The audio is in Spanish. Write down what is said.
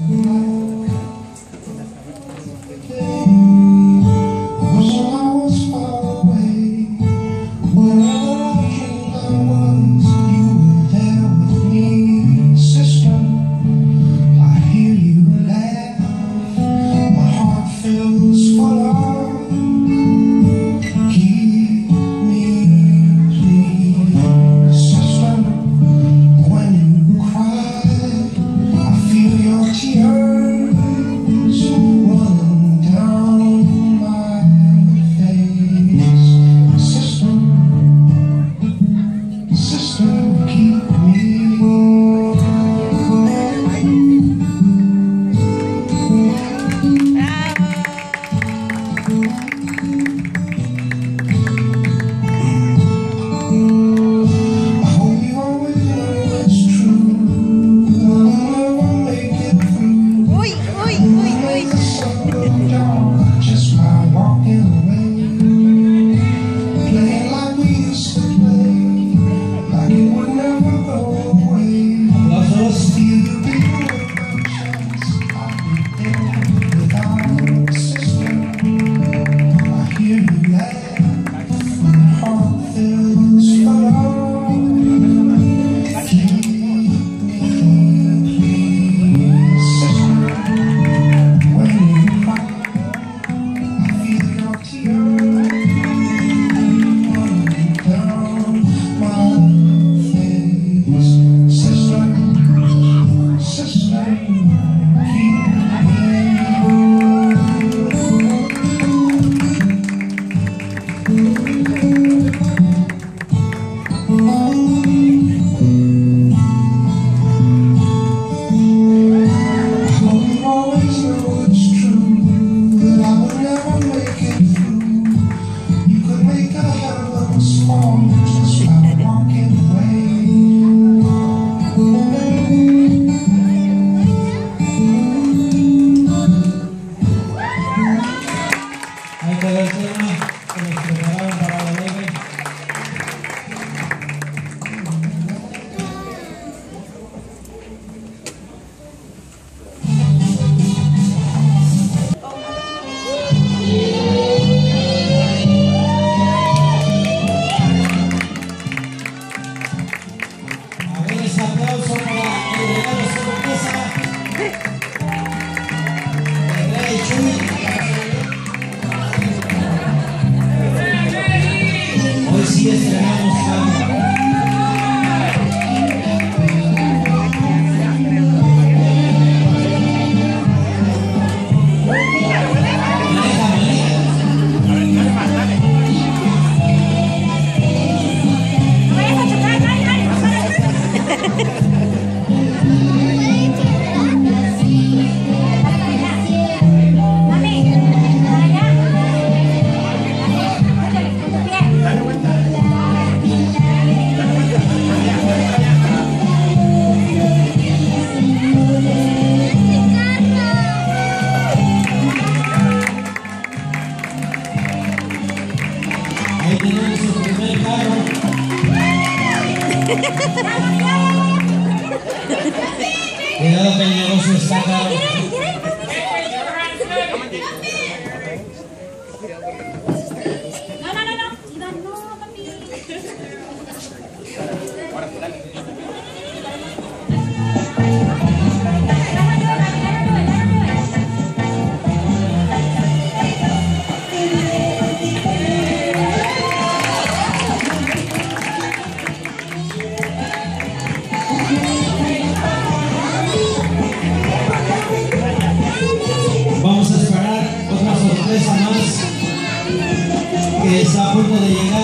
Wish I was far away. Wherever Cuidado que el negocio está caro. No, no, no, no. Iván, no, papi. 通过的一个。